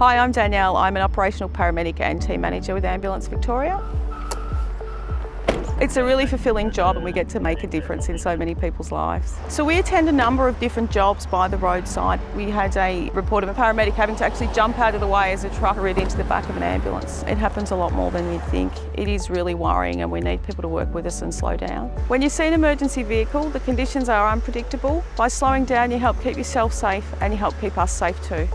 Hi, I'm Danielle. I'm an operational paramedic and team manager with Ambulance Victoria. It's a really fulfilling job and we get to make a difference in so many people's lives. So we attend a number of different jobs by the roadside. We had a report of a paramedic having to actually jump out of the way as a truck rid into the back of an ambulance. It happens a lot more than you'd think. It is really worrying and we need people to work with us and slow down. When you see an emergency vehicle, the conditions are unpredictable. By slowing down, you help keep yourself safe and you help keep us safe too.